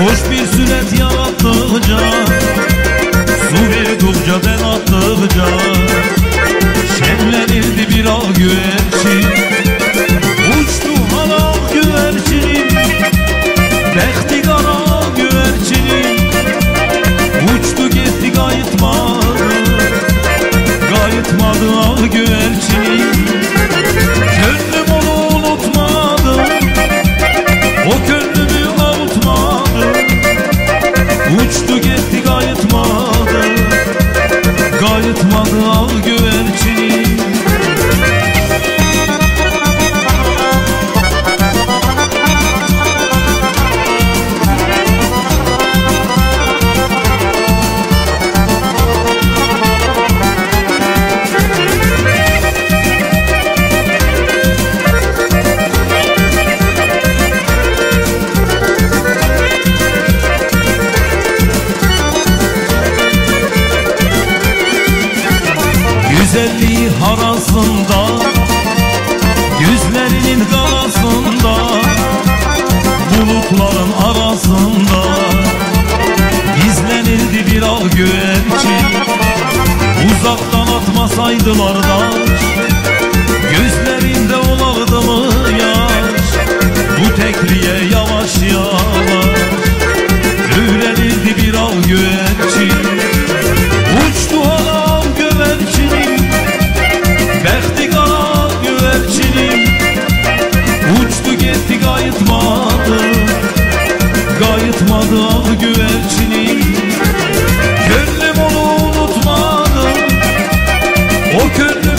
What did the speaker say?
Hoş bir süret yaratılacak. Güzelliği harasında Yüzlerinin galasında Bulutların arasında Gizlenirdi bir al güvercin Uzaktan atmasaydılar da Gözlerinde olardı mı yaş? Bu tekliye yavaş yavaş Öğrenirdi bir al güvercin could